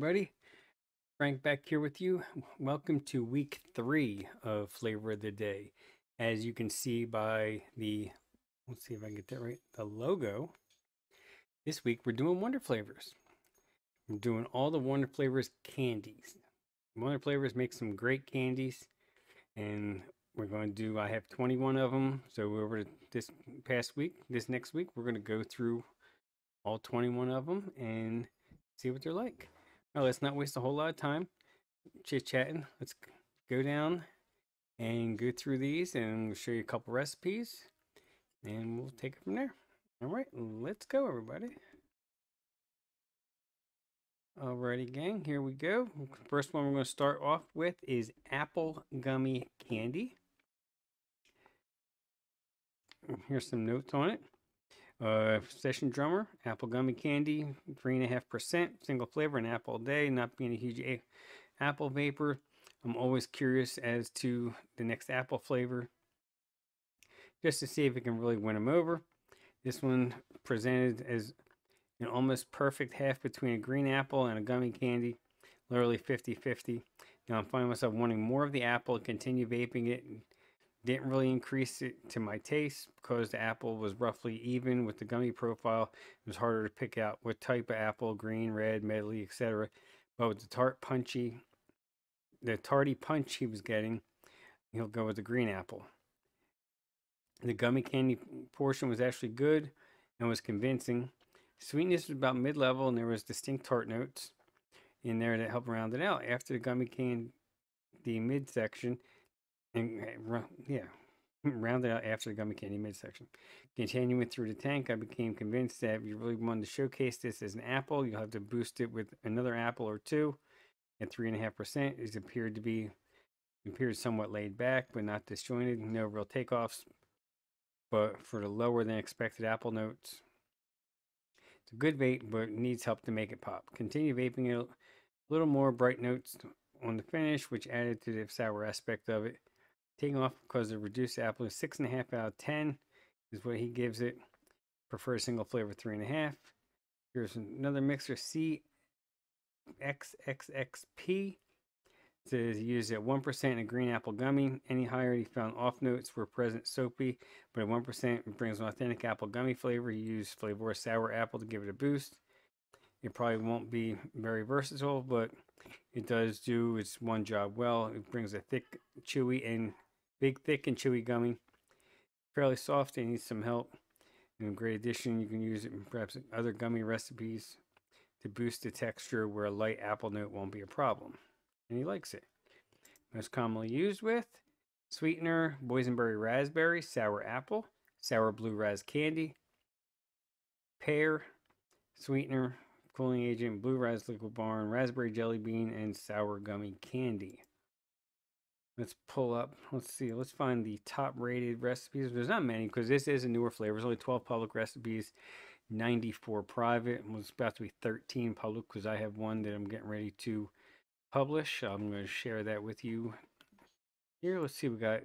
everybody. Frank back here with you. Welcome to week three of Flavor of the Day. As you can see by the, let's see if I can get that right, the logo. This week we're doing Wonder Flavors. We're doing all the Wonder Flavors candies. Wonder Flavors make some great candies, and we're going to do, I have 21 of them. So over this past week, this next week, we're going to go through all 21 of them and see what they're like. Now, let's not waste a whole lot of time chit chatting. Let's go down and go through these and we'll show you a couple recipes and we'll take it from there. All right, let's go, everybody. Alrighty, gang, here we go. First one we're going to start off with is apple gummy candy. Here's some notes on it. Uh, session drummer, apple gummy candy, three and a half percent, single flavor, an apple a day. Not being a huge a apple vapor, I'm always curious as to the next apple flavor, just to see if it can really win them over. This one presented as an almost perfect half between a green apple and a gummy candy, literally 50-50. Now I'm finding myself wanting more of the apple continue vaping it didn't really increase it to my taste because the apple was roughly even with the gummy profile. It was harder to pick out what type of apple, green, red, medley, etc. But with the tart punchy, the tarty punch he was getting, he'll go with the green apple. The gummy candy portion was actually good and was convincing. Sweetness was about mid-level and there was distinct tart notes in there that helped round it out. After the gummy candy midsection, and eh, yeah, rounded out after the gummy candy midsection. Continuing through the tank, I became convinced that if you really wanted to showcase this as an apple, you'll have to boost it with another apple or two at three and a half percent. It appeared to be appeared somewhat laid back, but not disjointed. No real takeoffs, but for the lower than expected apple notes. It's a good vape, but needs help to make it pop. Continue vaping it a little more bright notes on the finish, which added to the sour aspect of it. Taking off because the reduced apple is six and a half out of ten is what he gives it. Prefer single flavor three and a half. Here's another mixer CXXXP. It says he used at 1% a green apple gummy. Any higher he found off notes were present soapy, but at 1% brings an authentic apple gummy flavor. He used flavor sour apple to give it a boost. It probably won't be very versatile, but it does do its one job well. It brings a thick, chewy, and Big, thick, and chewy gummy. Fairly soft and needs some help. And a great addition, you can use it in perhaps other gummy recipes to boost the texture where a light apple note won't be a problem. And he likes it. Most commonly used with sweetener, boysenberry raspberry, sour apple, sour blue raz candy, pear, sweetener, cooling agent, blue raz liquid barn, raspberry jelly bean, and sour gummy candy. Let's pull up, let's see, let's find the top rated recipes. There's not many because this is a newer flavor. There's only 12 public recipes, 94 private. It's about to be 13 public because I have one that I'm getting ready to publish. I'm going to share that with you here. Let's see, we got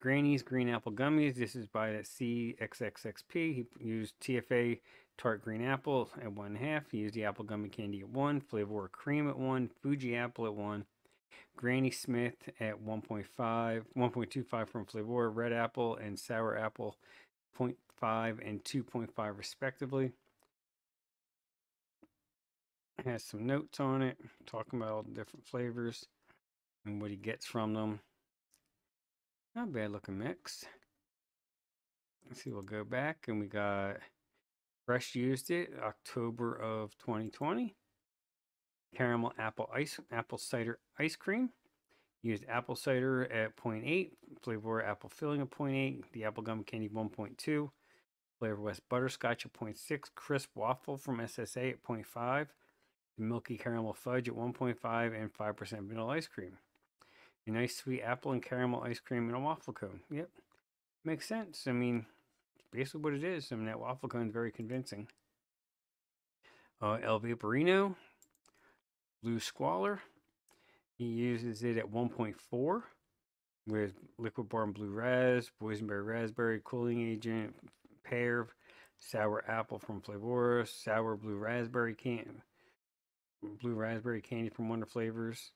Granny's Green Apple Gummies. This is by that CXXXP. He used TFA Tart Green Apple at one half. He used the Apple Gummy Candy at one, Flavor Cream at one, Fuji Apple at one, Granny Smith at 1.5, 1.25 from Flavor, Red Apple and Sour Apple 0.5 and 2.5 respectively. Has some notes on it, talking about all the different flavors and what he gets from them. Not bad looking mix. Let's see, we'll go back and we got Fresh used it October of 2020 caramel apple ice apple cider ice cream. Used apple cider at 0.8, flavor apple filling at 0.8, the apple gum candy 1.2, flavor west butterscotch at 0.6, crisp waffle from SSA at 0.5, the milky caramel fudge at 1.5, and 5% vanilla ice cream. A nice sweet apple and caramel ice cream in a waffle cone. Yep, makes sense. I mean, basically what it is. I mean, that waffle cone is very convincing. Uh, El Vaporino, Blue Squalor. He uses it at 1.4 with Liquid Barn Blue Raz, Boysenberry Raspberry, Cooling Agent, Pear, Sour Apple from Flavor, Sour Blue Raspberry can blue raspberry candy from Wonder Flavors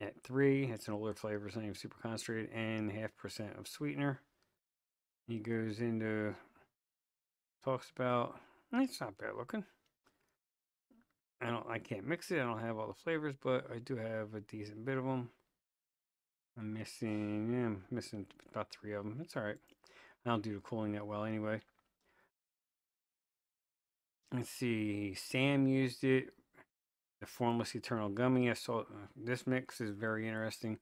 at three. It's an older flavor, not super concentrated, and half percent of sweetener. He goes into talks about it's not bad looking. I don't I can't mix it. I don't have all the flavors, but I do have a decent bit of them. I'm missing yeah, I'm missing about three of them. It's all right. I don't do the cooling that well anyway. Let's see. Sam used it. The Formless Eternal Gummy. I saw uh, this mix is very interesting.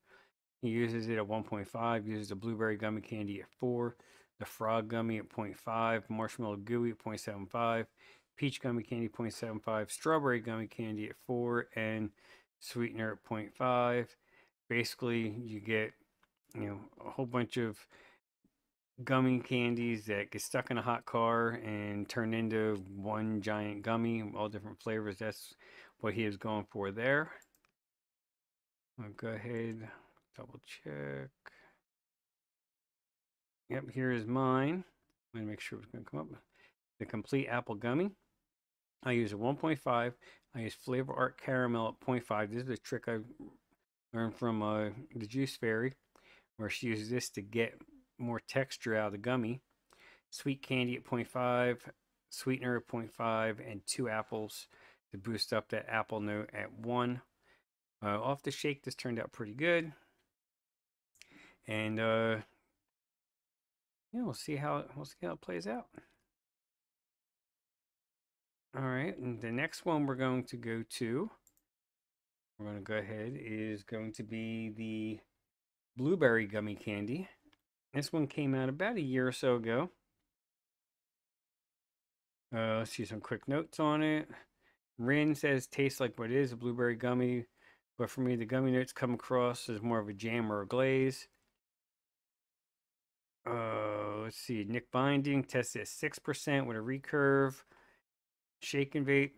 He uses it at 1.5. Uses the blueberry gummy candy at 4. The frog gummy at 0.5. Marshmallow gooey at 0.75. Peach gummy candy 0.75. Strawberry gummy candy at 4. And sweetener at 0.5. Basically, you get you know a whole bunch of gummy candies that get stuck in a hot car and turn into one giant gummy, all different flavors. That's what he is going for there. I'll go ahead, double check. Yep, here is mine. I'm going to make sure it's going to come up. The complete apple gummy. I use a 1.5. I use Flavor Art Caramel at 0.5. This is a trick I learned from uh, the Juice Fairy, where she uses this to get more texture out of the gummy. Sweet candy at 0.5, sweetener at 0.5, and two apples to boost up that apple note at 1. Uh, off the shake, this turned out pretty good. And uh, yeah, we'll see how we'll see how it plays out. All right, and the next one we're going to go to, we're going to go ahead, is going to be the blueberry gummy candy. This one came out about a year or so ago. Uh, let's see some quick notes on it. Rin says tastes like what is, a blueberry gummy. But for me, the gummy notes come across as more of a jam or a glaze. Uh, let's see. Nick Binding tested at 6% with a recurve. Shake and vape.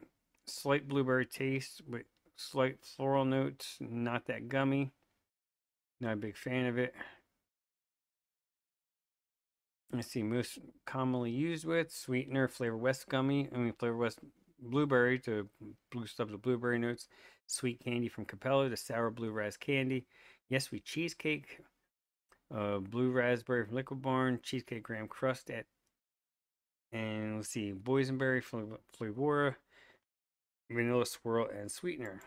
Slight blueberry taste with slight floral notes. Not that gummy. Not a big fan of it. Let's see, most commonly used with sweetener, flavor west gummy. I mean, flavor west blueberry to boost up the blueberry notes. Sweet candy from Capella, the sour blue ras candy. Yes, we cheesecake. Uh, blue raspberry from Liquid Barn. Cheesecake graham crust at. And let's see, boysenberry Flavora. Vanilla swirl and sweetener.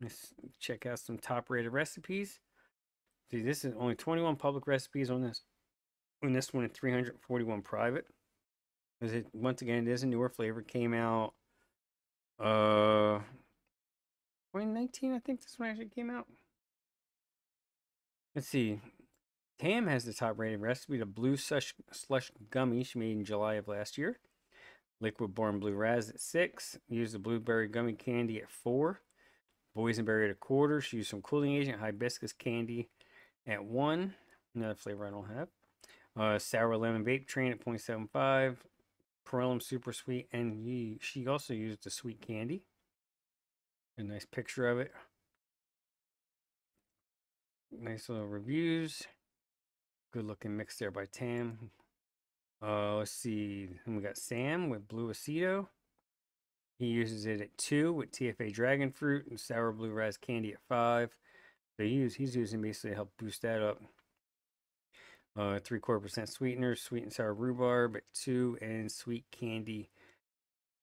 Let's check out some top rated recipes. See, this is only 21 public recipes on this and this one 341 private. Is it once again it is a newer flavor. Came out uh 2019, I think this one actually came out. Let's see. Tam has the top rated recipe, the blue slush, slush gummy she made in July of last year. Liquid Barn Blue Raz at six. Use the blueberry gummy candy at four. Boysenberry at a quarter. She used some cooling agent, hibiscus candy at one. Another flavor I don't have. Uh, sour lemon vape train at 0.75. Perellum super sweet. And he, she also used the sweet candy. A nice picture of it. Nice little reviews. Good looking mix there by Tam. Uh, let's see. And we got Sam with Blue Aceto. He uses it at two with TFA Dragon Fruit and Sour Blue Raz Candy at five. So he he's using basically to help boost that up. Uh, three quarter percent sweetener, sweet and sour rhubarb at two, and sweet candy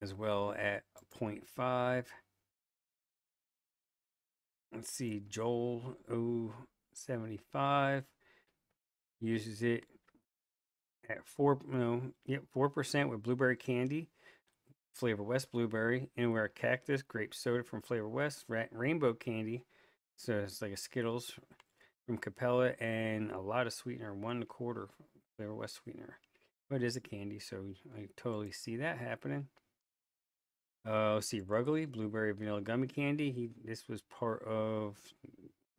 as well at 0.5. Let's see, Joel 075 uses it at four, no, yep, four percent with blueberry candy, Flavor West blueberry, Inawera cactus, grape soda from Flavor West, rainbow candy, so it's like a Skittles from Capella and a lot of sweetener, one quarter Flavor West sweetener. But it is a candy, so I totally see that happening. Uh, see, Ruggly Blueberry Vanilla Gummy Candy. He this was part of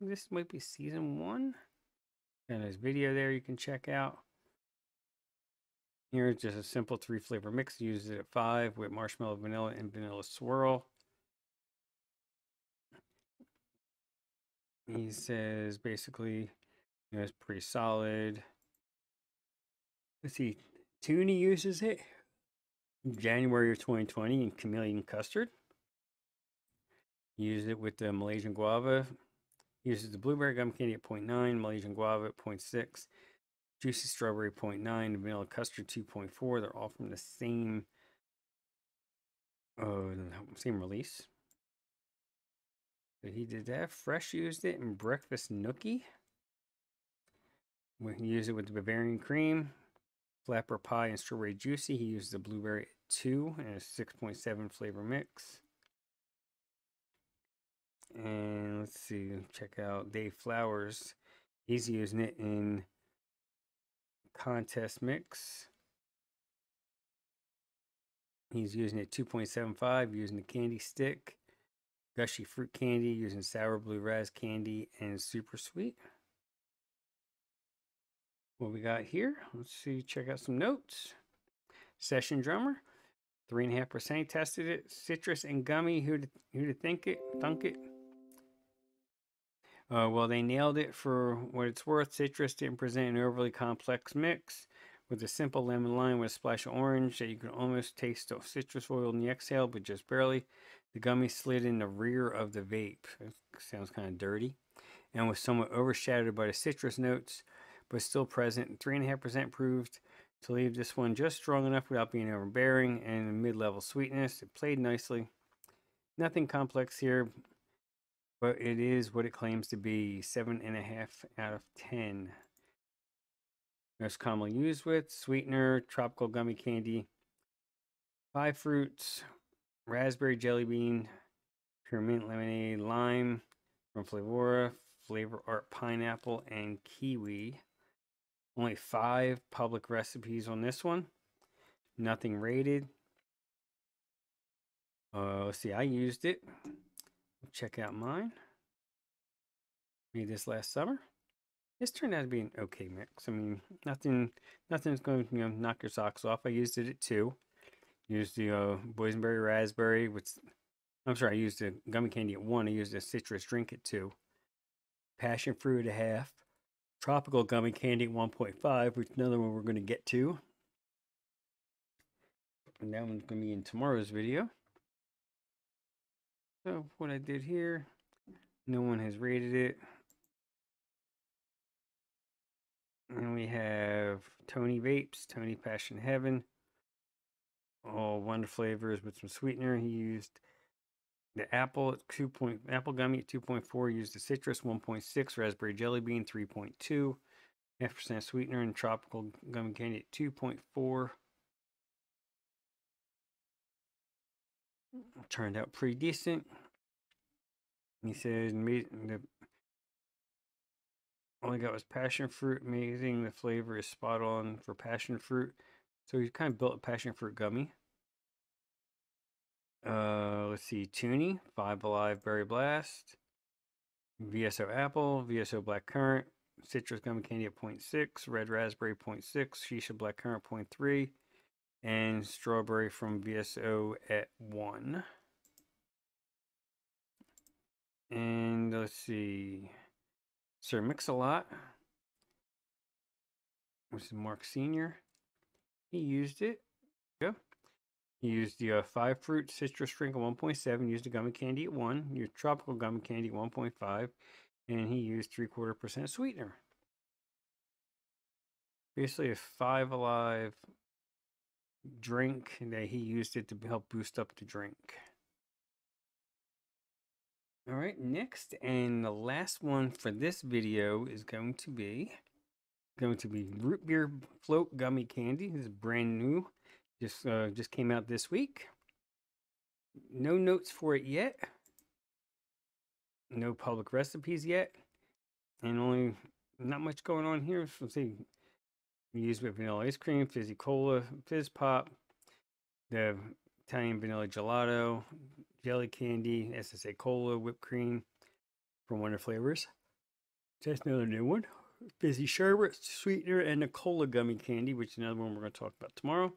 this might be season one. And there's video there you can check out. Here's just a simple three flavor mix. Uses it at five with marshmallow, vanilla, and vanilla swirl. He says basically, you know, it's pretty solid. Let's see, Toonie uses it in January of 2020 in chameleon custard. Use it with the Malaysian guava. Uses the blueberry gum candy at 0.9, Malaysian guava at 0.6, juicy strawberry 0.9, vanilla custard 2.4. They're all from the same uh, same release. So he did that. Fresh used it in breakfast nookie. We can use it with the Bavarian cream, flapper pie, and strawberry juicy. He used the blueberry 2 and a 6.7 flavor mix. And let's see, check out Dave Flowers. He's using it in contest mix. He's using it 2.75, using the candy stick, gushy fruit candy, using sour blue raz candy, and super sweet. What we got here? Let's see, check out some notes. Session drummer, three and a half percent. Tested it, citrus and gummy. Who to who to think it? Thunk it. Uh, well, they nailed it for what it's worth. Citrus didn't present an overly complex mix with a simple lemon lime with a splash of orange that you can almost taste the citrus oil in the exhale, but just barely. The gummy slid in the rear of the vape. It sounds kind of dirty. And was somewhat overshadowed by the citrus notes, but still present. 3.5% proved to leave this one just strong enough without being overbearing and mid-level sweetness. It played nicely. Nothing complex here, but it is what it claims to be. Seven and a half out of ten. Most commonly used with sweetener, tropical gummy candy, five fruits, raspberry jelly bean, peppermint lemonade, lime from Flavora, Flavor Art pineapple, and kiwi. Only five public recipes on this one. Nothing rated. Uh, let's see, I used it. Check out mine. Made this last summer. This turned out to be an okay mix. I mean, nothing, nothing's going to you know, knock your socks off. I used it at two. Used the uh, boysenberry raspberry, which I'm sorry, I used the gummy candy at one. I used a citrus drink at two. Passion fruit at a half. Tropical gummy candy at 1.5, which another one we're going to get to. And that one's going to be in tomorrow's video. So what I did here, no one has rated it. And we have Tony Vapes, Tony Passion Heaven. All wonder flavors with some sweetener. He used the apple at 2 point, apple gummy at 2.4, used the citrus 1.6, raspberry jelly bean 3.2, half percent sweetener, and tropical gummy candy at 2.4. Turned out pretty decent. He says the I got was passion fruit. Amazing. The flavor is spot on for passion fruit. So he kind of built a passion fruit gummy. Uh, let's see. Toonie, Five Alive Berry Blast, VSO Apple, VSO Black Currant, Citrus Gummy Candy at 0.6, Red Raspberry 0.6, Shisha Black Currant 0.3, and Strawberry from VSO at 1. And let's see. Sir Mix-a-Lot, which is Mark Sr. He used it. Go. He used the uh, five fruit citrus drink at 1.7, used the gummy candy at 1, used tropical gummy candy at 1.5, and he used three quarter percent sweetener. Basically, a five alive drink that he used it to help boost up the drink. All right, next and the last one for this video is going to be going to be root beer float gummy candy. This is brand new. Just uh, just came out this week. No notes for it yet. No public recipes yet. And only not much going on here. Let's see. We use with vanilla ice cream, fizzy cola, fizz pop, the Italian vanilla gelato, jelly candy, SSA cola, whipped cream from Wonder Flavors. Just another new one. Fizzy sherbet, sweetener, and the cola gummy candy, which is another one we're going to talk about tomorrow.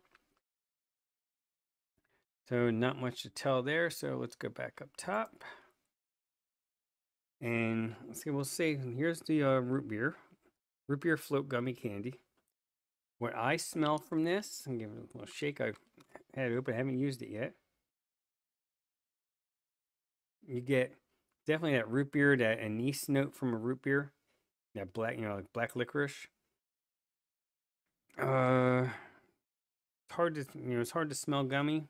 So not much to tell there. So let's go back up top. And let's see, we'll see. Here's the uh, root beer. Root beer float gummy candy. What I smell from this, I'm giving it a little shake. I've had it open, I haven't used it yet. you get definitely that root beer, that anise note from a root beer, that black, you know, like black licorice. Uh, it's hard to, you know, it's hard to smell gummy,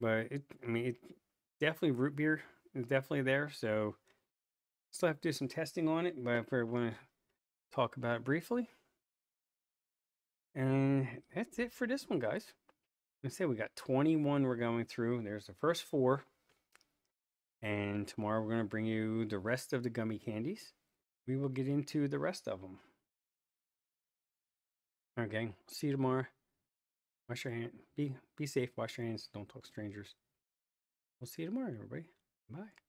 but it, I mean, it definitely root beer is definitely there. So still have to do some testing on it, but if I want to talk about it briefly. And that's it for this one, guys. Let's say we got 21 we're going through. There's the first four. And tomorrow we're going to bring you the rest of the gummy candies. We will get into the rest of them. Okay, see you tomorrow. Wash your hands. Be be safe. Wash your hands. Don't talk strangers. We'll see you tomorrow, everybody. Bye.